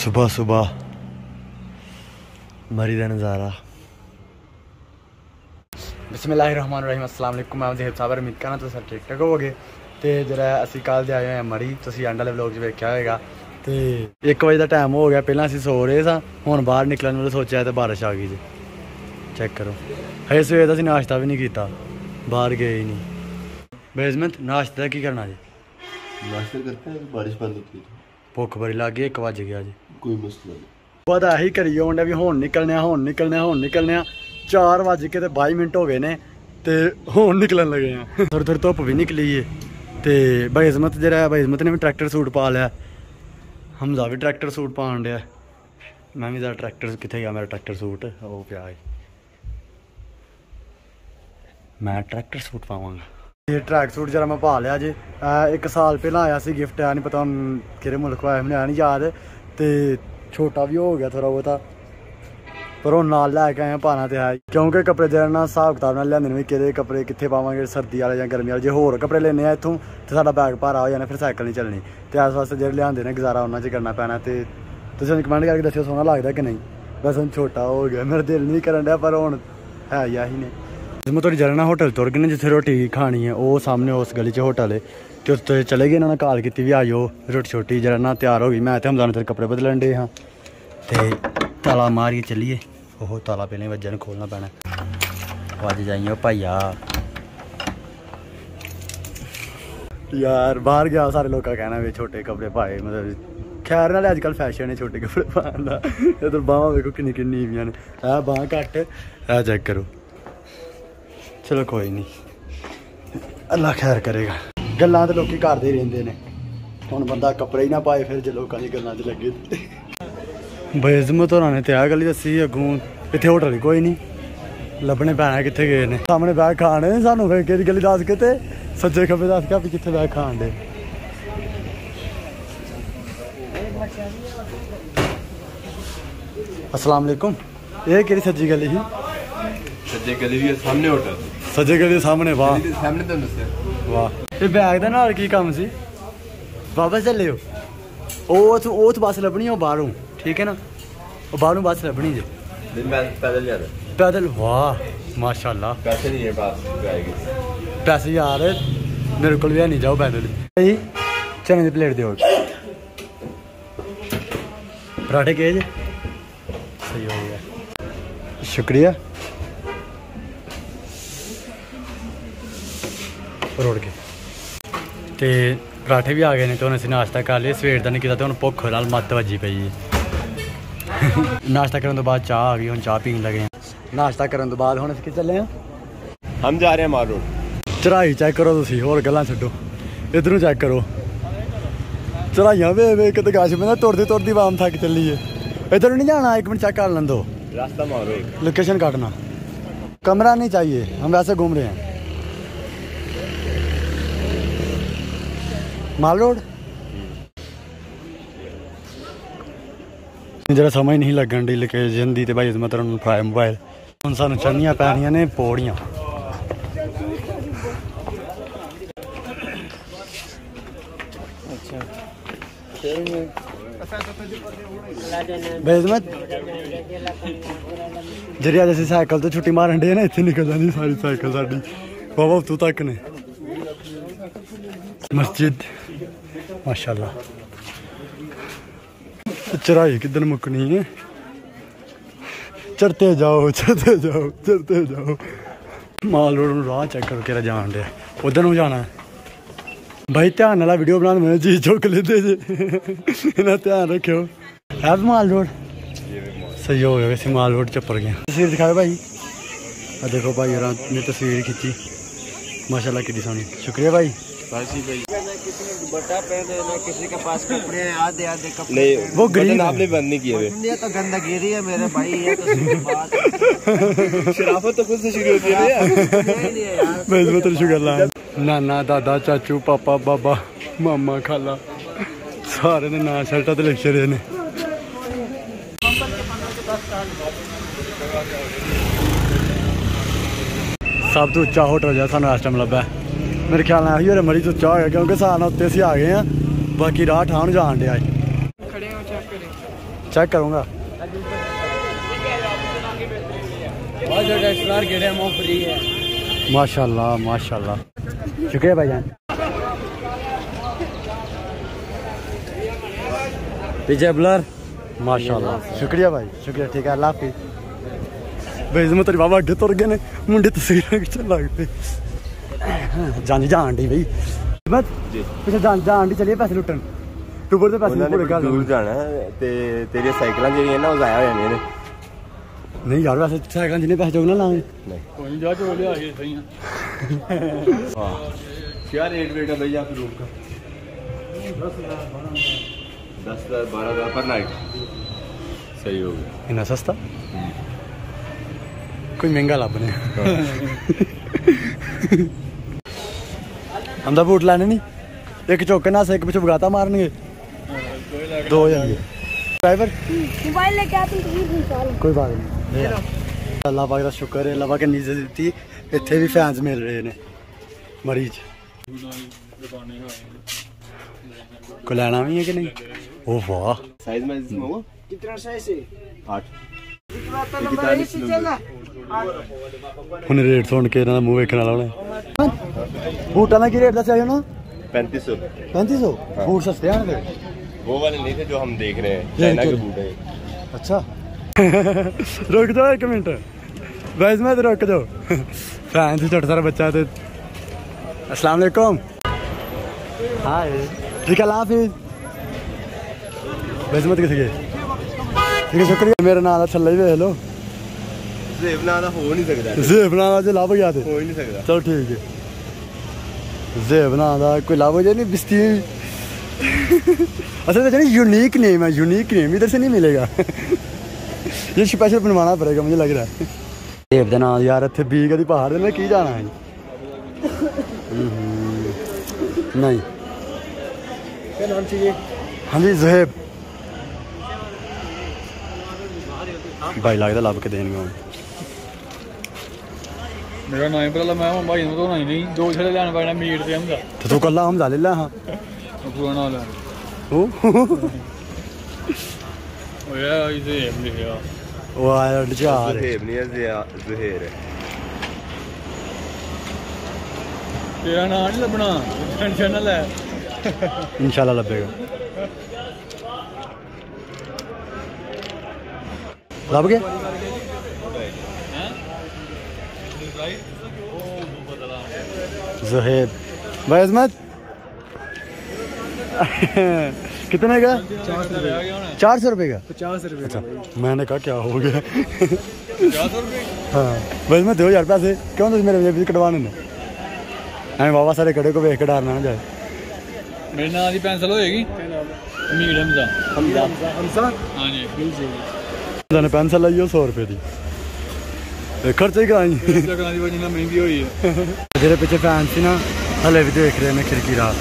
सुबह सुबह मरी का नज़ारा ਬਿਸਮਿਲ੍ਲਾਹਿਰਰਹਿਮਾਨ ਰਹੀਮ ਅਸਲਾਮ ਅਲੈਕੁਮ ਮੈਂ ਜਹੇਬ ਸਾਬਰ ਉਮੀਦ ਕਰਨਾ ਤੁਸੀਂ ਸਭ ਠੀਕ ਠਾਕ ਹੋਵੋਗੇ ਤੇ ਜਿਹੜਾ ਅਸੀਂ ਕੱਲ ਦੇ ਆਏ ਹੋਏ ਆ ਮਰੀ ਤੁਸੀਂ ਐਂਡ ਵਾਲੇ ਵਲੌਗ 'ਚ ਵੇਖਿਆ ਹੋਵੇਗਾ ਤੇ 1 ਵਜੇ ਦਾ ਟਾਈਮ ਹੋ ਗਿਆ ਪਹਿਲਾਂ ਅਸੀਂ ਸੋ ਰਹੇ ਸਾਂ ਹੁਣ ਬਾਹਰ ਨਿਕਲਣ ਵੇਲੇ ਸੋਚਿਆ ਤੇ ਬਾਰਿਸ਼ ਆ ਗਈ ਜੀ ਚੈੱਕ ਕਰੋ ਹਜੇ ਸਵੇਰ ਦਾ ਅਸੀਂ ਨਾਸ਼ਤਾ ਵੀ ਨਹੀਂ ਕੀਤਾ ਬਾਹਰ ਗਏ ਹੀ ਨਹੀਂ ਬੇਸਮੈਂਟ ਨਾਸ਼ਤਾ ਕੀ ਕਰਨਾ ਜੀ नाश्ता करते हैं बारिश बंद होती है ਭੁੱਖ ਬੜੀ ਲੱਗ ਗਈ 1 ਵਜ ਗਿਆ ਜੀ ਕੋਈ ਮਸਲਾ ਨਹੀਂ। ਪਤਾ ਹੀ ਕਰੀ ਜਾਂਦਾ ਵੀ ਹੁਣ ਨਿਕਲਨੇ ਆ ਹੁਣ ਨਿਕਲਨੇ ਆ ਹੁਣ ਨਿਕਲਨੇ ਆ 4 ਵਜ ਕੇ ਤੇ 22 ਮਿੰਟ ਹੋ ਗਏ ਨੇ ਤੇ ਹੁਣ ਨਿਕਲਣ ਲੱਗੇ ਆ। ਥੋੜੀ ਥੋੜੀ ਧੁੱਪ ਵੀ ਨਿਕਲੀ ਏ ਤੇ ਬਾਈ ਇਜ਼ਮਤ ਜਿਹੜਾ ਬਾਈ ਇਜ਼ਮਤ ਨੇ ਵੀ ਟਰੈਕਟਰ ਸੂਟ ਪਾ ਲਿਆ। ਹਮਜ਼ਾ ਵੀ ਟਰੈਕਟਰ ਸੂਟ ਪਾਣ ਡਿਆ। ਮੈਂ ਵੀ ਦਾ ਟਰੈਕਟਰ ਕਿੱਥੇ ਗਿਆ, ਮੇਰਾ ਟਰੈਕਟਰ ਸੂਟ, ਉਹ ਪਿਆ ਏ। ਮੈਂ ਟਰੈਕਟਰ ਸੂਟ ਪਾਵਾਂਗਾ। ਇਹ ਟਰੈਕ ਸੂਟ ਜਿਹੜਾ ਮੈਂ ਪਾ ਲਿਆ ਜੇ। ਇੱਕ ਸਾਲ ਪਹਿਲਾਂ ਆਇਆ ਸੀ ਗਿਫਟ ਆ ਨਹੀਂ ਪਤਾ ਕਿਹੜੇ ਮੁਲਕ ਆਇਆ ਮੈਨੂੰ ਨਹੀਂ ਯਾਦ। ਤੇ ਛੋਟਾ ਵੀ ਹੋ ਗਿਆ ਥੋੜਾ ਬਹੁਤਾ। ਪਰ ਉਹ ਨਾਲ ਲੈ ਕੇ ਆਏ ਆ ਪਾਣਾ ਤੇ ਹੈ। ਕਿਉਂਕਿ ਕੱਪੜੇ ਜਿਹੜਾ ਨਾਲ ਹਿਸਾਬ ਕਿਤਾਬ ਨਾਲ ਲਿਆਂਦੇ ਨੇ ਵੀ ਕਿਹੜੇ ਕੱਪੜੇ ਕਿੱਥੇ ਪਾਵਾਂਗੇ, ਸਰਦੀ ਵਾਲੇ ਜਾਂ ਗਰਮੀ ਵਾਲੇ। ਜੇ ਹੋਰ ਕੱਪੜੇ ਲੈਣੇ ਆ ਇੱਥੋਂ, ਤੇ ਸਾਡਾ ਬੈਗ ਭਾਰਾ ਹੋ ਜਾਣਾ, ਫਿਰ ਸਾਈਕਲ ਨਹੀਂ ਚੱਲਣੀ। ਤੇ ਇਸ ਵਾਸਤੇ ਜਿਹੜੇ ਲਿਆਂਦੇ ਨੇ ਗੁਜ਼ਾਰਾ ਉਹਨਾਂ 'ਚ ਕਰਨਾ ਪੈਣਾ ਤੇ ਤੁਸੀਂ ਮੈਨੂੰ ਕਮੈਂਟ ਕਰਕੇ ਦੱਸਿਓ ਸੋਹਣਾ ਲੱਗਦਾ ਕਿ ਨਹੀਂ? ਬਸ ਹੁਣ ਛੋਟਾ ਹੋ ਗਿਆ। ਮੇਰਾ ਦਿਲ ਨਹੀਂ ਕਰਨ ਡਿਆ, ਪਰ ਹੁਣ ਹੈ ਹੀ ਆਹੀ ਨੇ। ਮੈਂ ਤੁਹਾਡੀ ਜਰਨਾ ਹੋਟਲ ਤੁਰ ਗਏ ਨੇ, ਜਿੱਥੇ ਰੋਟੀ ਖਾਣੀ ਹੈ ਉਹ ਸਾਹਮਣੇ ਉਸ ਗਲੀ 'ਚ ਹੋਟਲ ਹੈ ਤੇ ਉੱਥੇ ਚਲੇ ਗਏ ਇਹਨਾਂ ਨੇ ਕਾਲ ਕੀਤੀ ਵੀ ਆ ਜਾਓ ਰੋਟੀ ਛੋਟੀ ਨਾ ਤਿਆਰ ਹੋ ਗਈ। ਮੈਂ ਤੇ ਹਮਜ਼ਾਨ ਨੇ ਤੇਰੇ ਕੱਪੜੇ ਬਦਲਣ ਦੇ ਹਾਂ। ਤੇ ਤਾਲਾ ਮਾਰ ਕੇ ਚੱਲੀਏ। ਉਹ ਤਾਲਾ ਪਹਿਲੇ ਵੱਜਣ ਖੋਲਣਾ ਪੈਣਾ। ਵੱਜ ਜਾਈਓ ਭਾਈਆ। ਯਾਰ, ਬਾਹਰ ਗਿਆ ਸਾਰੇ ਲੋਕਾਂ ਕਹਿਣਾ ਵੀ ਛੋਟੇ ਕੱਪੜੇ ਪਾਏ, ਮਤਲਬ ਖੈਰ ਨਾਲ ਅੱਜ ਕੱਲ ਫੈਸ਼ਨ ਹੈ ਛੋਟੇ ਕੱਪੜੇ ਪਾਉਣ ਦਾ। ਇਧਰ ਬਾਹਾਂ ਵੇਖੋ ਕਿੰਨੀ ਕਿੰਨੀ ਨੀਵੀਆਂ ਨੇ। ਆ ਬਾਹਾਂ ਘੱਟ ਆ ਚੈੱਕ ਕਰੋ। ਚਲੋ ਕੋਈ ਨਹੀਂ ਅੱਲਾ ਖੈਰ ਕਰੇਗਾ। ਗੱਲਾਂ ਤੇ ਲੋਕੀ ਕਰਦੇ ਰਹਿੰਦੇ ਨੇ। ਹੁਣ ਬੰਦਾ ਕੱਪੜੇ ਹੀ ਨਾ ਪਾਏ ਫਿਰ ਜੇ ਲੋਕਾਂ ਦੀ ਗੱਲਾਂ 'ਚ ਲੱਗੇ ਬੇਜ਼ਮਤ ਹੋਰਾਂ ਨੇ ਤੇ ਆ ਗੱਲ ਦੱਸੀ ਅੱਗੋਂ ਇੱਥੇ ਹੋਟਲ ਕੋਈ ਨਹੀਂ। ਲੱਭਣੇ ਪੈਣਾ ਕਿੱਥੇ ਗਏ ਨੇ। ਸਾਹਮਣੇ ਬੈਠ ਖਾਣ ਸਾਨੂੰ ਫਿਰ ਕਿਹੜੀ ਗਲੀ ਦੱਸ ਕੇ ਤੇ ਸੱਜੇ ਖੱਬੇ ਦੱਸ ਕੇ ਵੀ ਕਿੱਥੇ ਬੈਠ ਖਾਣ ਦੇ। ਅਸਲਾਮ ਅਲੈਕੁਮ। ਇਹ ਕਿਹੜੀ ਸੱਜੀ ਗਲੀ ਸੀ? ਸੱਜੇ ਗਲੀ ਵੀ ਸਾਹਮਣੇ ਹੋਟਲ ਸੱਜੇ ਗਲੀ ਦੇ ਸਾਹਮਣੇ ਵਾਹ। ਸਾਹਮਣੇ ਤੁਹਾਨੂੰ ਦੱਸਿਆ। ਇਹ ਬੈਗ ਦਾ ਨਾਲ ਕੀ ਕੰਮ ਸੀ ਵਾਪਸ ਚੱਲਿਓ ਉਹ ਉੱਥੋਂ- ਉਹ ਤੋਂ ਬੱਸ ਲੱਭਣੀ ਆ ਉਹ ਬਾਹਰੋਂ ਠੀਕ ਹੈ ਨਾ ਉਹ ਬਾਹਰੋਂ ਬੱਸ ਲੱਭਣੀ ਜੇ दिन में पैदल जा रहा ਪੈਦਲ ਵਾਹ ਮਾਸ਼ਾਅੱਲਾ पैसे नहीं है पास आएगी ਪੈਸੇ ਯਾਰ ਮੇਰੇ ਕੋਲ ਵੀ ਹੈ ਨਹੀਂ ਜਾਓ ਪੈਦਲ ਜੀ ਚਨੇ ਦੀ ਪਲੇਟ ਦਿਓ ਪਰਾਠੇ ਕੇ ਜੇ ਸਹੀ ਹੋ ਗਿਆ ਸ਼ੁਕਰੀਆ ਰੋੜ ਕੇ ਤੇ ਪਰਾਠੇ ਵੀ ਆ ਗਏ ਨੇ ਤੇ ਹੁਣ ਅਸੀਂ ਨਾਸ਼ਤਾ ਕਰ ਲਿਆ ਸਵੇਰ ਦਾ ਨਹੀਂ ਕੀਤਾ ਤੇ ਹੁਣ ਭੁੱਖ ਨਾਲ ਮੱਤ ਵੱਜੀ ਪਈ ਹੈ ਨਾਸ਼ਤਾ ਕਰਨ ਤੋਂ ਬਾਅਦ ਚਾਹ ਆ ਗਈ ਹੁਣ ਚਾਹ ਪੀਣ ਲੱਗੇ ਹਾਂ ਨਾਸ਼ਤਾ ਕਰਨ ਤੋਂ ਬਾਅਦ ਹੁਣ ਅਸੀਂ ਕਿ ਚੱਲੇ ਹਾਂ हम जा रहे हैं मार रोड ਚੜਾਈ ਚੈੱਕ ਕਰੋ ਤੁਸੀਂ ਹੋਰ ਗੱਲਾਂ ਛੱਡੋ ਇਧਰੋਂ ਚੈੱਕ ਕਰੋ ਚੜਾਈਆਂ ਵੇ ਵੇ ਕਿਤੇ ਗਾਸ਼ ਮੈਂ ਤੁਰਦੀ ਤੁਰਦੀ ਵਾਮ ਥੱਕ ਚੱਲੀ ਏ ਇਧਰ ਨਹੀਂ ਜਾਣਾ ਇੱਕ ਮਿੰਟ ਚੈੱਕ ਕਰ ਲੈਣ ਦੋ रास्ता मारो एक लोकेशन काटना कमरा नहीं चाहिए हम वैसे घूम रहे हैं माल रोड ਜਿਹੜਾ ਸਮਝ ਨਹੀਂ ਲੱਗਣ ਦੀ ਲੋਕੇਸ਼ਨ ਦੀ ਤੇ ਭਾਈ ਮੈਂ ਤੁਹਾਨੂੰ ਫਰਾਇਆ ਮੋਬਾਈਲ ਹੁਣ ਸਾਨੂੰ ਚੜਨੀਆਂ ਪੈਣੀਆਂ ਨੇ ਪੌੜੀਆਂ ਬੇਜ਼ਮਤ ਜਿਹੜੀ ਅੱਜ ਅਸੀਂ ਸਾਈਕਲ ਤੋਂ ਛੁੱਟੀ ਮਾਰਨ ਦੇ ਨਾ ਇੱਥੇ ਨਿਕਲ ਜਾਂਦੀ ਸਾਰੀ ਸਾਈਕਲ ਸਾਡੀ ਬਾਬਾ ਤੂੰ ਤੱਕ ਨੇ ਮਸਜਿਦ ਮਾਸ਼ਾਅੱਲਾ। ਚੜਾਈ ਕਿੱਦਣ ਮੁੱਕਣੀ ਹੈ ਚੜਤੇ ਜਾਓ ਚੜਤੇ ਜਾਓ ਚੜਤੇ ਜਾਓ। ਮਾਲ ਰੋਡ ਨੂੰ ਰਾਹ ਚੈੱਕ ਕਰੋ ਕਿਹੜਾ ਜਾਣ ਡਿਆ। ਉਧਰ ਨੂੰ ਜਾਣਾ। ਭਾਈ ਧਿਆਨ ਨਾਲ ਵੀਡੀਓ ਬਣਾਉਣ ਮੈਨੂੰ ਚੀਜ਼ ਚੁੱਕ ਲੈਂਦੇ ਜੇ। ਇਹਨਾਂ ਧਿਆਨ ਰੱਖਿਓ। ਹੈ ਮਾਲ ਰੋਡ? ਸਹੀ ਹੋ ਗਿਆ ਵੈਸੇ, ਮਾਲ ਰੋਡ ਚੱਪਰ ਗਿਆ। ਤਸਵੀਰ ਦਿਖਾਓ ਭਾਈ ਆ ਦੇਖੋ ਭਾਈ ਯਾਰ ਨੇ ਤਸਵੀਰ ਖਿੱਚੀ। ਮਾਸ਼ਾਅੱਲਾ ਕਿੰਨੀ ਸੋਹਣੀ। ਸ਼ੁਕਰੀਆ ਭਾਈ किसी दुपट्टा पहने किसी के पास कपड़े आधे आधे कपड़े वो गरीब तो गंदा गिरी है मेरे भाई शराफत तो खुद से शुरू होती है यार। तो शुगर ला। नाना दादा चाचू पापा बाबा मामा खाला। सारे ने ना शर्टा तो लिखे रहे सब तो उच्चा होटल जहाँ सानू इस है ਮੇਰੇ ਖਿਆਲ ਨਾਲ ਇਹੀ ਹੋਰੇ ਮਰੀ ਤੋਂ ਉੱਚਾ ਹੋਇਆ ਕਿਉਂਕਿ ਸਾਹ ਨਾਲ ਉੱਤੇ ਅਸੀਂ ਆ ਗਏ ਆ ਬਾਕੀ ਰਾਹ ਠਾਣ ਜਾਣ ਡਿਆ ਏ। चेक करूँगा बहुत जो एक्सप्लोर किए हैं वो फ्री है माशाल्लाह माशाल्लाह शुक्रिया भाईजान पीछे ब्लर माशाल्लाह शुक्रिया भाई शुक्रिया ठीक है अल्लाह हाफिज भाई इसमें तेरी बाबा अड्डे तुर गए ने मुंडे तस्वीरें खिंचन लग पे ਜਾਂਦੀ ਜਾਣ ਦੀ ਬਈ। ਬਸ ਪਿੱਛੇ ਜਾਣ ਦੀ ਚੱਲੇ ਪੈਸੇ ਲੁੱਟਣ। ਟੂਬਰ ਦੇ ਪੈਸੇ ਕੋਲੇ ਗੱਲ ਦੂਰ ਜਾਣਾ ਤੇ ਤੇਰੀਆਂ ਸਾਈਕਲਾਂ ਜਿਹੜੀਆਂ ਨਾ ਉਹ ਜ਼ਾਇਆ ਹੋ ਜਾਂਦੀਆਂ ਨੇ ਨਹੀਂ ਯਾਰ ਵੈਸੇ ਸਾਈਕਲਾਂ ਜਿੰਨੇ ਪੈਸੇ ਚੋਗ ਨਾ ਲਾਵੇਂ ਕੋਈ ਜਾ ਚੋ ਲਿਆ ਕੇ ਸਹੀ ਆ। ਯਾਰ ਰੇਟ ਵੇਟ ਬਈ ਜਾਂ ਫਿਰ ਰੂਮ ਦਾ 10000 12000 ਪਰ ਨਾਈਟ ਸਹੀ ਹੋ ਗਿਆ। ਇਹਨਾਂ ਸਸਤਾ? ਕੋਈ ਮਹਿੰਗਾ ਲੱਭਨੇ अंदर बूट लाने नहीं एक चौके ना से एक पीछे बुगाता मारने दो जाएँगे ड्राइवर मोबाइल लेके आते कोई बात नहीं अल्लाह पाक का शुक्र है अल्लाह पाक नीचे दिती इतने भी फैंस मिल रहे ने मरीज़ को लैना भी है कि नहीं ओ वाह साइज़ में कितना साइज़ है आठ ਹੁਣ ਰੇਟ ਸੁਣ ਕੇ ਇਹਨਾਂ ਦਾ ਮੂੰਹ ਵੇਖਣ ਵਾਲਾ ਹੋਣਾ ਬੂਟਾਂ ਦਾ ਕੀ ਰੇਟ ਦੱਸਿਆ ਸੀ ਉਹਨਾਂ पैंतीस सौ 3500 ਬੂਟ ਸਸਤੇ ਆਣਗੇ वो वाले नहीं थे जो हम देख रहे हैं चाइना के बूट है ਅੱਛਾ ਰੁਕ ਜਾਓ ਇੱਕ ਮਿੰਟ ਵੈਸ ਮੈਂ ਤੇ ਰੁਕ ਜਾਓ ਫੈਨ ਸੀ ਛੋਟਾ ਸਾਰਾ ਬੱਚਾ ਤੇ ਅਸਲਾਮ ਵਾਲੇਕੁਮ ਹਾਏ ਠੀਕ ਹੈ ਲਾਫਿਜ਼ ਵੈਸ ਮੈਂ ਕਿੱਥੇ ਗਏ ਠੀਕ ਹੈ ਸ਼ੁਕਰੀਆ ਮੇਰੇ ਨਾਲ ਦਾ ਥੱਲੇ ਹੀ ਵੇਖ ਲਓ जेब ना हो नहीं सकता ਜ਼ੇਬ ਨਾਲ ਜੇ ਲੱਭ ਗਿਆ ਤੇ हो ही नहीं सकता ਚਲੋ ਠੀਕ ਹੈ ਜ਼ੇਬ ਨਾਂ ਦਾ ਕੋਈ ਲੱਭ ਜੇ ਨਹੀਂ ਬਿਸਤੀ असल में यूनिक नेम है यूनिक नेम इधर से नहीं मिलेगा ये स्पेशल बनवाना पड़ेगा मुझे लग रहा है देव ਦੇ ਨਾਲ ਯਾਰ ਇੱਥੇ ਬੀ ਕਦੀ ਪਹਾੜ ਦੇ ਨਾਲ ਕੀ ਜਾਣਾ ਹੈ ਹਮ, ਨਹੀਂ क्या ਬਾਈ ਲੱਗਦਾ ਲੱਭ ਕੇ ਦੇਣਗੇ ਹੁਣ ਮੇਰਾ ਨਾਮ ਪਹਿਲਾਂ ਮੈਂ ਹੁਣ ਭਾਈ ਨੂੰ ਧੋਣਾ ਹੀ ਨਹੀਂ ਦੋ ਛੜੇ ਲੈਣ ਪੈਣਾ ਮੀਟ ਤੇ ਹਮਦਾ ਤੇ ਤੂੰ ਕੱਲਾ ਹਮਦਾ ਲੈ ਲੈ ਹਾਂ ਪੂਰਾ ਨਾ ਲੈ ਉਹ ਓਏ ਇਹ ਜ਼ੇਬ ਲਿਆ ਉਹ ਆ ਜਾ ਜ਼ੇਬ ਨਹੀਂ ਜ਼ਹਿਰ ਤੇਰਾ ਨਾਂ ਨਹੀਂ ਲੱਭਣਾ ਟੈਨਸ਼ਨ ਨਾ ਲੈ ਇਨਸ਼ਾਅੱਲਾ ਲੱਭੇਗਾ दब गया? जहेद। भाई अजमत? कितने का? चार सौ रुपये का। अच्छा मैंने कहा क्या हो गया? हाँ। भाई मैं दो हज़ार पैसे क्यों तुम मेरे बजे कटवाने ने हमें बाबा सारे कड़े को वे कटार ना जाए। मेरे नाम की पेंसिल होएगी। मीडियम सा हमसा हमसा हाँ जी। ਨੇ ਪੈਨਸਲ ਲਈ ਉਹ 100 ਰੁਪਏ ਦੀ ਤੇ ਖਰਚੇ ਹੀ ਕਰਾਈ ਲੱਗਣਾ ਦੀ ਵਜ੍ਹਾ ਨਾਲ ਮਹਿੰਗੀ ਹੋਈ ਹੈ ਜਿਹੜੇ ਪਿੱਛੇ ਫੈਨ ਸੀ ਨਾ ਹਲੇ ਵੀ ਦੇਖ ਰਹੇ ਨੇ ਖਿੜਕੀ ਰਾਤ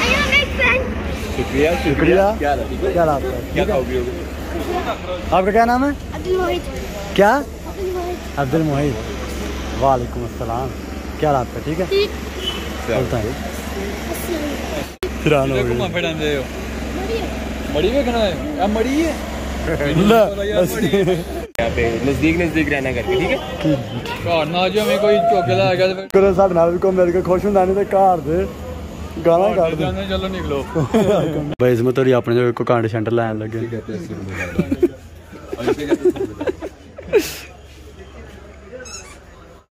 I am a friend. शुक्रिया शुक्रिया। क्या हाल है? क्या हाल है क्या खाओगे होगे? आपका क्या नाम है Abdul Mohit. क्या Abdul Mohit. अब्दुल मोहित वालेकुम अस्सलाम क्या हाल आपका ठीक है ठीक चलता है हैरान हो ਕਿਤੇ ਘੁੰਮਾ गए ਫਿਰਨ ਦੇ ਹੋ ਮੜੀ ਵੇਖਣਾ ਹੈ ਆ ਮੜੀ ਹੈ ला, ਯਾਰ ਮੜੀ यहाँ पे नज़दीक नज़दीक रहना करके ठीक है ਘਰ ਨਾ ਜਿਵੇਂ ਕੋਈ ਚੁੱਕ ਕੇ ਲੈ ਗਿਆ ਤੇ करे ਸਾਡੇ ਨਾਲ ਵੀ ਘੁੰਮ ਮਿਲ ਕੇ ਖੁਸ਼ ਹੁੰਦਾ ਨਹੀਂ ਤੇ ਘਰ ਦੇ ਗਾਲਾਂ ਫਿਰ ਕੱਢਦੇ ਜਾਂਦੇ ਚਲੋ ਨਿਕਲੋ ਬਈ ਇਸਮਤ ਹੋਰੀ ਆਪਣੇ ਜੋ ਕੋ ਕਾਂਡ ਸੈਂਟਰ ਲੈਣ ਲੱਗੇ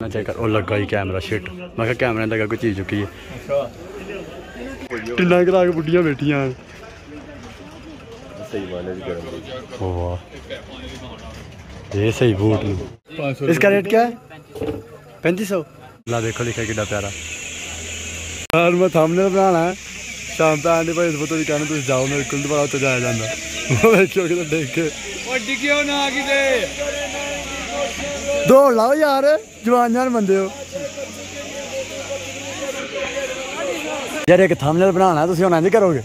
ਨਾ ਚੈੱਕ ਕਰ ਉਹ ਲੱਗਾ ਹੀ ਕੈਮਰਾ ਸ਼ਿਟ ਮੈਂ ਕਿਹਾ ਕੈਮਰੇ ਦਾ ਕੋਈ ਚੀਜ਼ ਚੁੱਕੀ ਹੈ ਅੱਛਾ ਟਿੰਨਾ ਕਰਾ ਕੇ ਬੁੱਢੀਆਂ ਬੈਠੀਆਂ ਹਨ। ये सही बूट इसका रेट क्या है? पैंतीस सौ। ला देखो लिखा कितना प्यारा। यार मैं सामने बनाना है। शाम पे आने पर इस बोतल कहना तुम जाओ मेरे कुंड पर तो जाया जाना। बच्चों के देख के? दौड़ लाओ यार जवान जान बंदे हो। यार एक थंबनेल बनाना तुम उन्हें करोगे?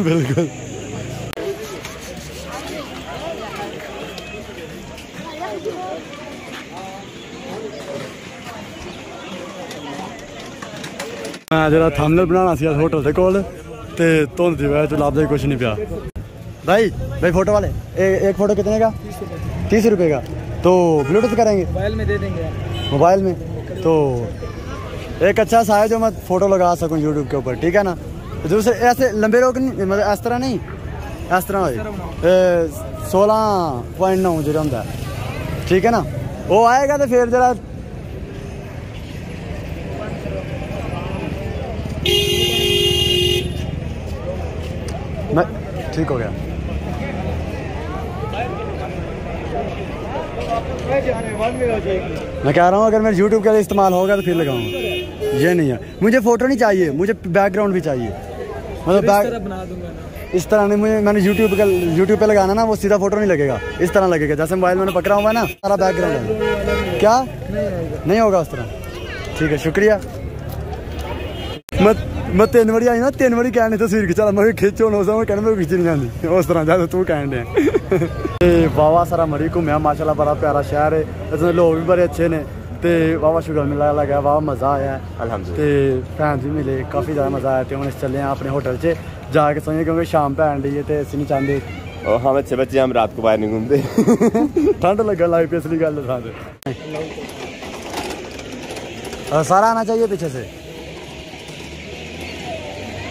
बिल्कुल। ਮੈਂ ਜਿਹੜਾ ਥੰਬਨੇਲ ਬਣਾਉਣਾ ਸੀ ਹੋਟਲ ਦੇ ਕੋਲ ਤੇ ਧੁੰਦ ਦੀ ਵਜ੍ਹਾ ਤੋਂ ਲੱਭਦਾ ਹੀ ਕੁਝ ਨਹੀਂ ਪਿਆ भाई भाई फोटो वाले ए, एक फोटो कितने का तीस रुपए का तो ब्लूटूथ करेंगे मोबाइल में दे देंगे मोबाइल में तो एक अच्छा सा है जो मैं फोटो लगा सकूं यूट्यूब के ऊपर ठीक है ना दूसरे ऐसे लंबे रोक नहीं मतलब इस तरह नहीं इस तरह हो सोलह पॉइंट नौ जो होंगे ठीक है ना वो आएगा तो फिर जरा ठीक हो गया। मैं कह रहा हूँ अगर मेरे यूट्यूब के लिए इस्तेमाल होगा तो फिर लगाऊँगा। ये नहीं है। मुझे फ़ोटो नहीं चाहिए मुझे बैकग्राउंड भी चाहिए। मतलब बैक बना दूँगा इस तरह नहीं मुझे मैंने यूट्यूब का यूट्यूब पे लगाना ना वो सीधा फ़ोटो नहीं लगेगा। इस तरह लगेगा जैसे मोबाइल मैंने पकड़ा हुआ ना सारा बैकग्राउंड है। क्या? नहीं होगा। उस तरह। ठीक है शुक्रिया। मैं मैं तीन बारी आई ना तीन बारी कहने तस्वीर खिंचा मैं खिंचो ना मैं कहना मैं खिंची नहीं आती उस तरह ज्यादा तू कहन दे वावा सारा मरी घूमया माशाल्लाह बड़ा प्यारा शहर है इसमें लोग भी बड़े अच्छे ने ਤੇ ਵਾਵਾ ਸ਼ੁਗਰ ਮਿਲਾ ਲਗਾ ਵਾਵਾ ਮਜ਼ਾ ਆਇਆ अल्हम्दुलिल्लाह ਤੇ ਭੈਣ ਵੀ ਮਿਲੇ ਕਾਫੀ ਜ਼ਿਆਦਾ ਮਜ਼ਾ ਆਇਆ ਤੇ ਹੁਣ ਅਸੀਂ ਚੱਲੇ ਆ ਆਪਣੇ ਹੋਟਲ 'ਚ ਜਾ ਕੇ ਸੋਈਏ ਕਿਉਂਕਿ ਸ਼ਾਮ ਪੈਣ ਦੀ ਹੈ ਤੇ ਅਸੀਂ ਨਹੀਂ ਚਾਹੁੰਦੇ और हम अच्छे बच्चे हम रात को बाहर नहीं घूमते ठंड लगन लग पी असली गल दसा दे और सारा आना चाहिए पीछे से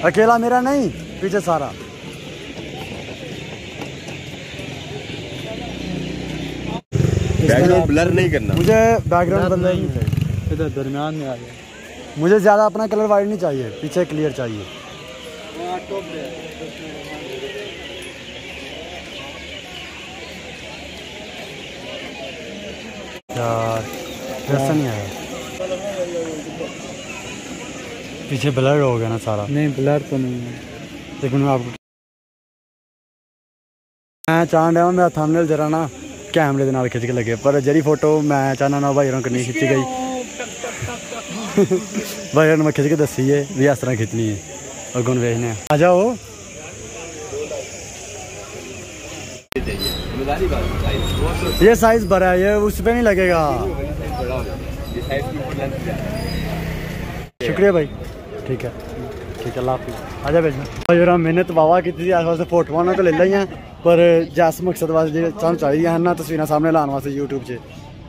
अकेला मेरा नहीं पीछे सारा। बैकग्राउंड ब्लर नहीं करना। मुझे बैकग्राउंड बदलना नहीं चाहिए इधर दरमियान में आ गया। मुझे ज़्यादा अपना कलर वाइट नहीं चाहिए पीछे क्लियर चाहिए। यार वैसा नहीं आया। पीछे ब्लर हो गया ना सारा। नहीं ब्लर तो नहीं है। लेकिन मैं आपको। मैं चाह रहा मेरा थंबनेल जरा ना कैमरे के नाल खिंच के लगे। पर जेह्ड़ी फ़ोटो मैं चाहना ना भाई कि नहीं खिंची गई। भाई मैं खिंच के दसी है भी इस तरह खिंचनी है अगों वेखने आ जाओ। ये साइज़ बड़ा है ये उस पर नहीं लगेगा। शुक्रिया भाई। ठीक है। ठीक है अल्लाह आजा भेजना भाई और मेहनत वावा की अस तो ले लेइयाँ पर जिस मकसद वास्ते सानू ना तस्वीरां सामने लाने वास्ते यूट्यूब 'च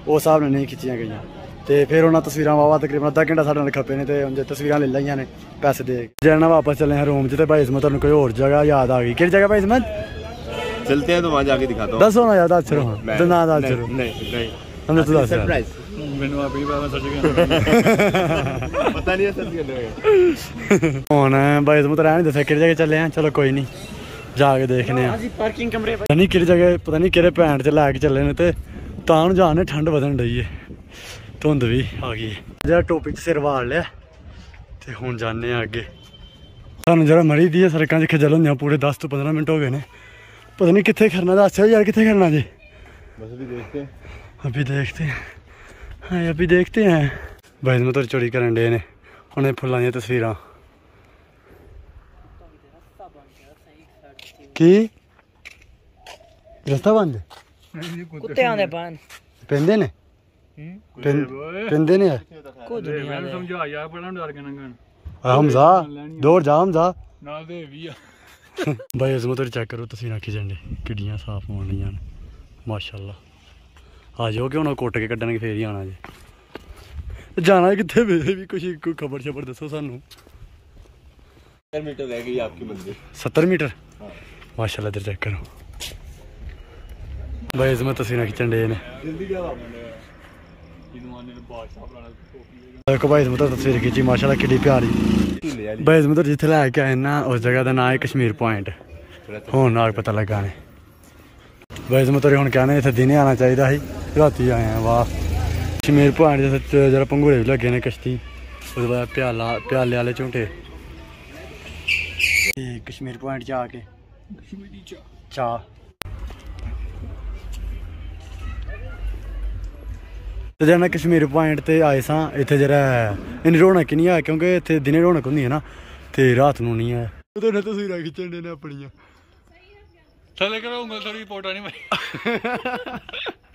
उस स्हाब ने नहीं खिच्चियाँ गेइयाँ। ते फिर उन्हें तस्वीर वावा तकरीबन अद्धा घंटा साढ़े खप्पे ने तस्वीर ले लेइयाँ ने पैसे दे जाना वापस चले हैं रूम च भाई इसमें तुम कोई और जगह याद आ गई। केड़ी जगह भाई इसमें? चलते हैं तो वहाँ जाके दिखाता हूँ। दसो ना याद अक्षर वहाँ नहीं नहीं हमने तो सरप्राइज़ ਮੈਨੂੰ ਆਪ ਹੀ ਪਤਾ ਸੱਚ ਕਹਿੰਦਾ। ਪਤਾ ਨਹੀਂ ਸੱਚ ਕਹਿੰਦੇ ਹੁਣ ਬਾਈ ਤੁਮ ਤਾਂ ਰਹਿਣ ਦੱਸਿਆ ਕਿਹੜੀ ਜਗ੍ਹਾ ਚੱਲੇ ਆ? ਚਲੋ ਕੋਈ ਨਹੀਂ ਜਾ ਕੇ ਦੇਖਨੇ ਆ। ਪਤਾ ਨਹੀਂ ਕਿਹੜੇ ਭੈਣ ਚ ਲਾ ਕੇ ਚੱਲੇ ਨੇ ਤੇ ਤਾਂ ਹੁਣ ਜਾਣੇ ਠੰਡ ਵਧਣ ਢਈ ਏ। ਧੁੰਦ ਵੀ ਆ ਗਈ ਜਿਹੜਾ ਟੋਪਿਕ ਸਿਰ ਵਾਲ ਲਿਆ ਤੇ ਹੁਣ ਜਾਣੇ ਆ ਅੱਗੇ। ਸਾਨੂੰ ਜਿਹੜਾ ਮਰੀ ਦੀ ਸੜਕਾਂ 'ਚ ਖਜਲ ਹੁੰਦੀਆਂ ਪੂਰੇ 10 ਤੋਂ 15 ਮਿੰਟ ਹੋ ਗਏ ਨੇ। ਪਤਾ ਨਹੀਂ ਕਿੱਥੇ ਖੜਨਾ ਦੱਸਿਓ ਯਾਰ ਕਿੱਥੇ ਖੜਨਾ ਜੀ। ਬਸ ਵੀ ਦੇਖਦੇ ਅਭੀ ਦੇਖਦੇ हाँ अभी देखते हैं। भाई में तो चोरी करन डे ने। उन्हें फुलों तस्वीर। की? रस्ता बंद? पेंदे ने? भाई तो चेक करो तस्वीर आखी जंडे किडियाँ ਆ ਜਾਓ ਕਿਉਂ ਨਾ ਕੁੱਟ ਕੇ ਕੱਢਣਗੇ ਫੇਰ ਹੀ ਆਣਾ ਜੇ। ਜਾਣਾ ਕਿੱਥੇ ਵੇ ਵੀ ਕੁਝ ਕੋਈ ਖਬਰ ਛਬਰ ਦੱਸੋ ਸਾਨੂੰ। 70 ਮੀਟਰ ਰਹਿ ਗਈ ਆਪਕੀ ਮੰਜ਼ਿਲ। 70 ਮੀਟਰ? ਹਾਂ। ਮਾਸ਼ਾਅੱਲਾ ਇਧਰ ਚੈੱਕ ਕਰੋ। ਬਾਈ ਇਸ ਮੈਂ ਤਸਵੀਰਾਂ ਖਿੱਚਣ ਦੇ ਨੇ। ਜਲਦੀ ਜਾ ਦੇਖੋ ਭਾਈ ਸਮਤਰ ਤਸਵੀਰ ਖਿੱਚੀ ਮਾਸ਼ਾਅੱਲਾ ਕਿੱਡੀ ਪਿਆਰੀ। ਭਾਈ ਸਮਤਰ ਜਿੱਥੇ ਲੈ ਕੇ ਆਏ ਨਾ ਉਸ ਜਗ੍ਹਾ ਦਾ ਨਾਮ ਹੈ ਕਸ਼ਮੀਰ ਪੁਆਇੰਟ। ਹੁਣ ਨਾਲ ਪਤਾ ਲੱਗਾ ਨੇ। ਭਾਈ ਸਮਤਰ ਹੁਣ ਕਹਿੰਦੇ ਇੱਥੇ ਦਿਨੇ ਆਣਾ ਚਾਹੀਦਾ ਸੀ। ਰਾਤੀ ਆਏ ਆ ਵਾਹ। ਕਸ਼ਮੀਰ ਪੁਆਇੰਟ ਦੇ ਵਿੱਚ ਜਰਾ ਪੰਗੂੜੇ ਵੀ ਲੱਗੇ ਨੇ ਕਸ਼ਤੀ ਉਹਦੇ ਬਾਅਦ ਪਿਆਲਾ ਪਿਆਲੇ ਵਾਲੇ ਝੂਟੇ। ਤੇ ਕਸ਼ਮੀਰ ਪੁਆਇੰਟ 'ਚ ਆ ਕੇ। ਕਸ਼ਮੀਰੀ ਚਾ ਚਾਹ। ਤੇ ਜਦ ਮੈਂ ਕਸ਼ਮੀਰ ਪੁਆਇੰਟ ਤੇ ਆਏ ਸਾਂ ਇੱਥੇ ਜਿਹੜਾ ਇਹਨੀ ਰੌਣਕ ਨਹੀਂ ਆ ਕਿਉਂਕਿ ਇੱਥੇ ਦਿਨੇ ਰੌਣਕ ਹੁੰਦੀ ਹੈ ਨਾ ਤੇ ਰਾਤ ਨੂੰ ਨਹੀਂ ਆ ਉਹਦੇ ਨਾਲ ਤਸਵੀਰਾਂ ਖਿੱਚਣ ਦੇ ਨੇ ਆਪਣੀਆਂ। ਥੱਲੇ ਕਰੋ ਉਂਗਲ ਥੋੜੀ ਰਿਪੋਰਟ ਨਹੀਂ ਫੋਟੋ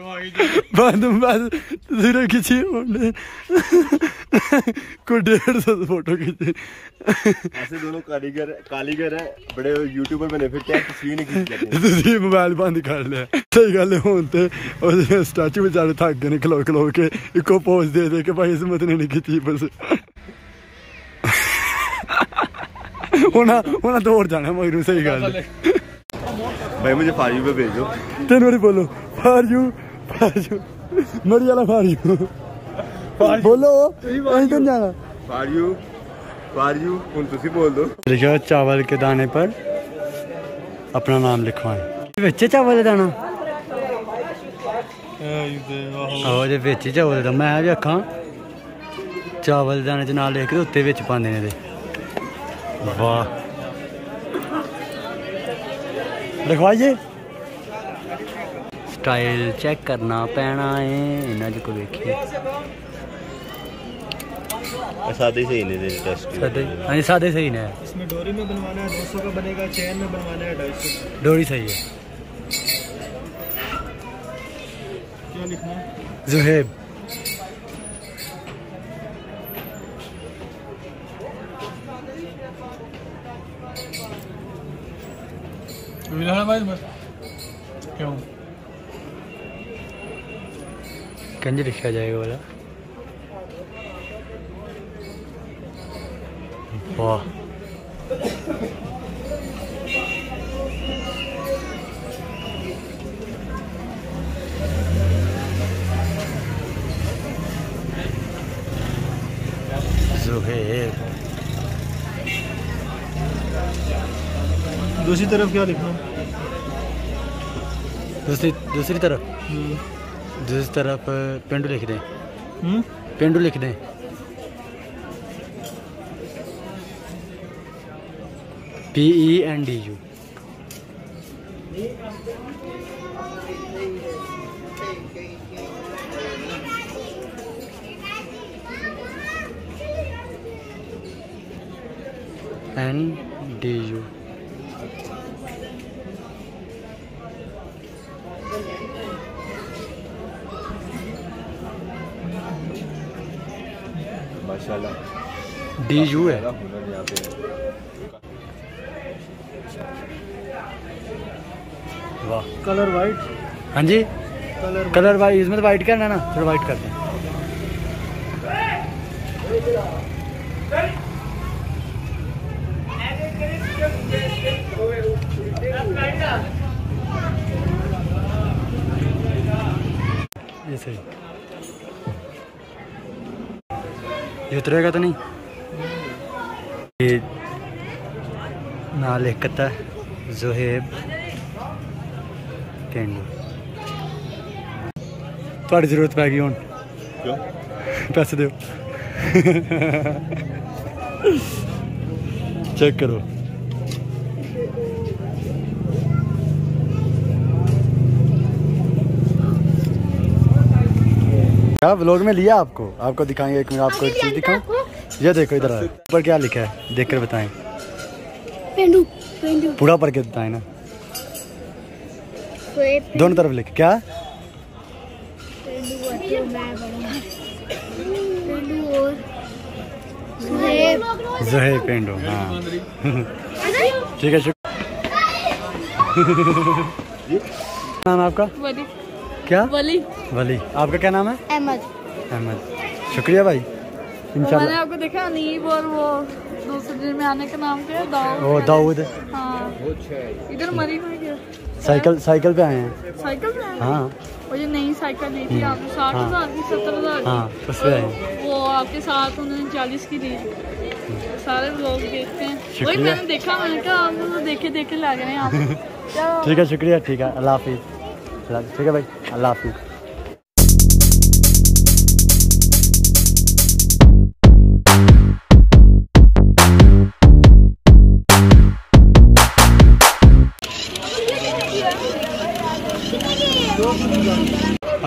ਆ ਗਈ ਜੀ ਬੰਦ ਬੰਦ ਜ਼ੀਰੋ ਖਿੱਚੀ ਉਹਨੇ ਕੋਈ 150 ਫੋਟੋ ਖਿੱਚੀ ऐसे दोनों कारीगर कालीगर है बड़े यूट्यूबर बने फिर क्या तस्वीर नहीं खींच लेते हैं। ਤੁਸੀਂ ਮੋਬਾਈਲ ਬੰਦ ਕਰ ਲਿਆ ਸਹੀ ਗੱਲ ਹੈ ਹੁਣ ਤੇ ਉਹਦੇ ਸਟੈਚੂ ਵਿਚਾਰੇ ਥੱਕ ਗਏ ਨੇ ਖਲੋ ਖਲੋ ਕੇ ਇੱਕੋ ਪੋਜ਼ ਦੇ ਦੇ ਕੇ ਭਾਈ ਇਸਮਤ ਨੇ ਨਹੀਂ ਖਿੱਚੀ ਬਸ ਉਹਨਾਂ ਉਹਨਾਂ ਦੌੜ ਜਾਣਾ ਮਗਰੂ ਸਹੀ ਗੱਲ ਹੈ भाई मुझे फारियू पे भेजो ਤਿੰਨ ਵਾਰੀ ਬੋਲੋ ਫਾਰ ਯੂ ਫਾਰ ਯੂ ਮਰੀ ਵਾਲਾ ਫਾਰ ਯੂ ਬੋਲੋ ਅਸੀਂ ਕਿਉਂ ਜਾਣਾ फारियू फारियू उन तुसी बोल दो लिखा चावल के दाने पर अपना नाम लिखवाएं ਵਿੱਚ ਚਾਵਲ ਦਾ ਦਾਣਾ ਆਹੋ ਜੇ ਵਿੱਚ ਹੀ ਚਾਵਲ ਦਾ ਮੈਂ ਵੀ ਅੱਖਾਂ ਚਾਵਲ ਦੇ ਦਾਣੇ ਚ ਨਾਲ ਲਿਖ ਕੇ वाह लिखवाइए। स्टाइल चेक करना पैना है इन्हें जो देखिए। सादे सही ने दे टेस्ट सादे? हाँ सादे सही ने इसमें डोरी में बनवाना है 200 का बनेगा चैन में बनवाना है 250 डोरी सही है। क्या लिखना है? जुहैब। विधान भाई क्यों? कंज जाएगा वाला। वाह। Zuhair दूसरी तरफ़ क्या लिखा? दूसरी दूसरी तरफ़? दूसरी तरफ़ पेंडू लिख दें। हम्म? पेंडू लिख दें। P E N D U N D U D U है। वाह। कलर वाइट हाँ जी। कलर कलर वाइट इसमें तो वाइट करना है ना थोड़ा वाइट करते हैं ये सही। ये उतरेगा तो नहीं? आलकता जोहेब टेंडू थोड़ी ज़रूरत पै गई हूँ पैसे दो चेक करो। क्या व्लॉग में लिया आपको? आपको दिखाएँगे एक मिनट आपको एक चीज़ दिखाऊँ? ये देखो इधर ऊपर क्या लिखा है? देखकर बताएँ। पेंडू पेंडू। पूरा पढ़ के बताएँ ना। दोनों तरफ़ लिख क्या? पेंडू और तो जहे। पेंडो हाँ। ठीक है शुक्र नाम आपका? वली। क्या? वली। वली। आपका क्या नाम है? अहमद। अहमद। शुक्रिया भाई। मैंने आपको देखा अनीब और वो दिन में आने का नाम क्या है? दाऊद ओ दाऊद। हाँ। इधर मरी हुई है। साइकिल साइकिल पे आए हैं। साइकिल पे आए? हाँ? वो जो नई साइकिल ली थी आपने साठ हाँ। हज़ार की सत्तर हज़ार हाँ उस पे आए वो आपके साथ उन्होंने चालीस की दी सारे लोग देखते हैं। वही मैंने देखा मैंने कहा आप लोग देखे देखे लग रहे हैं आप ठीक है शुक्रिया ठीक है अल्लाह हाफिज। ठीक है भाई अल्लाह हाफिज।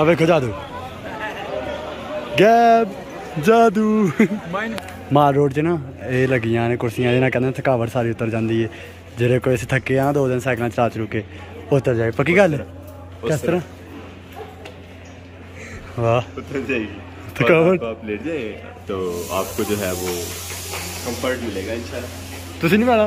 अबे को जादू। गैब जादू। माल रोड ना ये लगिया ने कुर्सियाँ जहाँ कहते थकावट सारी उतर जाती है जेल्लै कोई अस थके हाँ दो दिन सैकल चला चलू के उतर जाए पक्की गल किस तरह? वाह। तो आपको जो है वो कंफर्ट मिलेगा इंशाल्लाह। तुझे नहीं मिला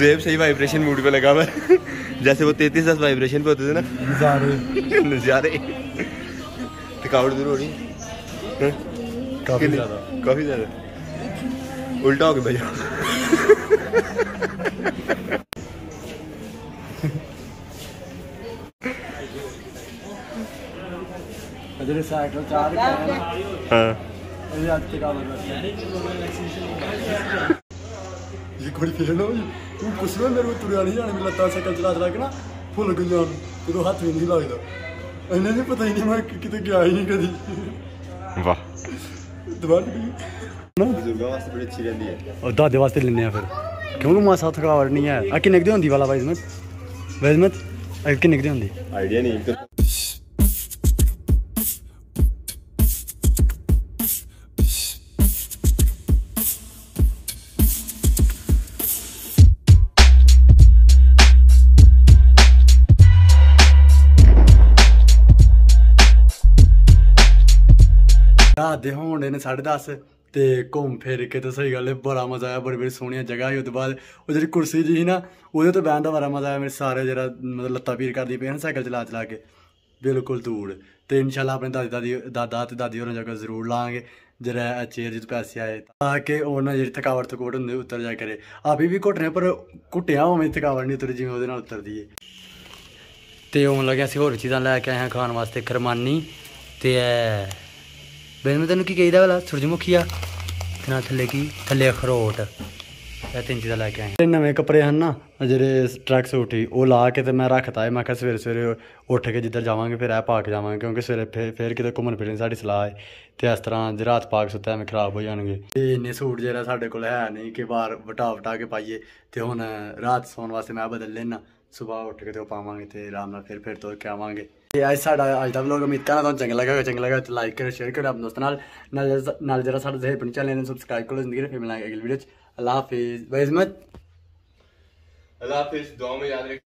जेब सही वाइब्रेशन मूड पे लगा हुआ है। जैसे वो तैतीस दस वाइब्रेशन पे होते थे ना। नज़ारे। नज़ारे। थकावट दूर हो रही हाँ? काफ़ी ज़्यादा। काफ़ी ज़्यादा। उल्टा हो गया भैया। हाँ। ਗੋਲੀ ਫੇਰ ਲਓ ਜੀ। ਤੂੰ ਪੁੱਛ ਲੈ ਮੇਰੇ ਕੋਲ ਤੁਰਿਆ ਜਾਣ ਮੇਰੀ ਲੱਤਾਂ ਸਾਈਕਲ ਚਲਾ ਚਲਾ ਕੇ ਨਾ ਭੁੱਲ ਗਈਆਂ ਜਦੋਂ ਹੱਥ ਵੀ ਨਹੀਂ ਲੱਗਦਾ। ਇਹਨਾਂ ਨੂੰ ਪਤਾ ਹੀ ਨਹੀਂ ਮੈਂ ਕਿਤੇ ਗਿਆ ਹੀ ਨਹੀਂ ਕਦੀ। ਵਾਹ। ਦੁਬਾਰਾ ਵੀ। ਨਾ ਬਜ਼ੁਰਗਾਂ ਵਾਸਤੇ ਬੜੀ ਅੱਛੀ ਰਹਿੰਦੀ ਹੈ ਉਹ ਦਾਦੇ ਵਾਸਤੇ ਲੈਣੇ ਆ ਫਿਰ। ਕਿਉਂ ਮਾ ਸਾਥ ਕਾਵੜ ਨਹੀਂ ਹੈ? ਆ ਕਿੰਨੇ ਕਦੇ ਹੁੰਦੀ ਵਾਲਾ ਬਾਈ ਜਮਤ ਬਾਈ ਜਮਤ ਕਿੰਨੇ ਕਦੇ ਹੁੰਦੀ? ਆਈਡੀਆ ਨਹੀਂ ਰਾਤ ਦੇ ਹੋਣ ਦੇ ਨੇ 10:30 ਤੇ ਘੁੰਮ ਫਿਰ ਕੇ ਤਾਂ ਸਹੀ ਗੱਲ ਹੈ, ਬੜਾ ਮਜ਼ਾ ਆਇਆ, ਬੜੀ ਬੜੀ ਸੋਹਣੀਆਂ ਜਗ੍ਹਾ ਸੀ। ਉਹਦੇ ਬਾਅਦ ਉਹ ਜਿਹੜੀ ਕੁਰਸੀ ਜੀ ਸੀ ਨਾ, ਉਹਦੇ ਤੋਂ ਬਹਿਣ ਦਾ ਬੜਾ ਮਜ਼ਾ ਆਇਆ। ਮੇਰੇ ਸਾਰੇ ਜਿਹੜਾ ਮਤਲਬ ਲੱਤਾਂ ਪੀਰ ਕਰਦੀ ਪਈ ਹਨ ਸਾਈਕਲ ਚਲਾ ਚਲਾ ਕੇ। ਬਿਲਕੁਲ ਦੂਰ। ਤੇ ਇਨਸ਼ਾਅੱਲਾ ਆਪਣੇ ਦਾਦੀ ਦਾਦੀ, ਦਾਦਾ ਤੇ ਦਾਦੀ ਹੋਰਾਂ ਜਗ੍ਹਾ ਜ਼ਰੂਰ ਲਾਂਗੇ। ਜਿਹੜਾ ਚੇਅਰ ਜਿੱਤ ਪੈਸੇ ਆਏ, ਤਾਂ ਕਿ ਉਹਨਾਂ ਜਿਹੜੀ ਥਕਾਵਟ ਥਕੂਟ ਹੁੰਦੀ, ਉਤਰ ਜਾ ਕਰੇ। ਆਪੀ ਵੀ ਘੁੱਟਨੇ ਪਰ ਘੁੱਟਿਆ ਹੋਵੇਂ, ਥਕਾਵਟ ਨਹੀਂ ਉਤਰ, ਜਿਵੇਂ ਉਹਦੇ ਨਾਲ ਉਤਰਦੀ ਏ। ਤੇ ਆਉਣ ਲੱਗਿਆ ਅਸੀਂ ਹੋਰ ਚੀਜ਼ਾਂ ਲੈ ਕੇ ਆਏ ਹਾਂ ਖਾਣ ਵਾਸਤੇ, ਖਰਮਾਨੀ ਤੇ ਬੈਨ ਮੈਂ ਤੈਨੂੰ ਕੀ ਕਹੀਦਾ ਵਾਲਾ ਸੂਰਜਮੁਖੀ ਆ। ਤੇ ਨਾਲ ਥੱਲੇ ਕੀ? ਥੱਲੇ ਅਖਰੋਟ ਇਹ ਤਿੰਨ ਚੀਜ਼ਾਂ ਲੈ ਕੇ ਆਏ ਇਹ ਨਵੇਂ ਕੱਪੜੇ ਹਨ ਨਾ ਜਿਹੜੇ ਟਰੈਕ ਸੂਟ ਹੀ ਉਹ ਲਾ ਕੇ ਤੇ ਮੈਂ ਰੱਖਤਾ ਹੈ ਮੈਂ ਕਿਹਾ ਸਵੇਰੇ ਸਵੇਰੇ ਉੱਠ ਕੇ ਜਿੱਧਰ ਜਾਵਾਂਗੇ, ਫਿਰ ਇਹ ਪਾ ਕੇ ਜਾਵਾਂਗੇ, ਕਿਉਂਕਿ ਸਵੇਰੇ ਫੇਰ ਫੇਰ ਕਿਤੇ ਘੁੰਮਣ ਫਿਰਨ ਦੀ ਸਾਡੀ ਸਲਾਹ ਹੈ ਤੇ ਇਸ ਤਰ੍ਹਾਂ ਜੇ ਰਾਤ ਪਾ ਕੇ ਸੁੱਤਾ ਐਵੇਂ ਖਰਾਬ ਹੋ ਜਾਣਗੇ। ਤੇ ਇੰਨੇ ਸੂਟ ਜਿਹੜਾ ਸਾਡੇ ਕੋਲ ਹੈ ਨਹੀਂ ਕਿ ਬਾਹਰ ਵਟਾ ਵਟਾ ਕੇ ਪਾਈਏ। ਤੇ ਹੁਣ ਰਾਤ ਸੌਣ ਵਾਸਤੇ ਮੈਂ ਬਦਲ ਲੈਣਾ ਸਵੇਰ ਉੱਠ ਕੇ ਤੇ ਉਹ ਪਾਵਾਂਗੇ ਤੇ ਆਰਾਮ ਨਾਲ ਫਿਰ ਫਿਰ ਤੋਂ ਕੇ ਆਵਾਂਗੇ। ਅੱਜ ਸਾਡਾ ਅੱਜ ਦਾ ਵਲੌਗ ਉਮੀਦ ਕਰਾਂ ਤੁਹਾਨੂੰ ਚੰਗਾ ਲੱਗਾ ਹੋਵੇ ਚੰਗਾ ਲੱਗਾ ਤਾਂ ਲਾਈਕ ਕਰੋ ਸ਼ੇਅਰ ਕਰੋ ਆਪਣੇ ਦੋਸਤਾਂ ਨਾਲ ਨਾਲ ਨਾਲ ਜਰਾ ਸਾਡੇ ਦੇ ਪਿੰਡ ਚੈਨਲ ਨੂੰ ਸਬਸਕ੍ਰਾਈਬ ਕਰੋ ਜ਼ਿੰਦਗੀ ਫਿਰ ਮਿਲਾਂਗੇ ਅਗਲੀ ਵੀਡੀਓ ਚ ਅੱਲਾਹ ਹਾਫਿਜ਼ ਬਾਈ ਇਜ਼ਮਤ ਅੱਲਾਹ ਹਾਫਿਜ਼ ਦੁਆ ਮੇਂ ਯਾਦ ਰੱਖ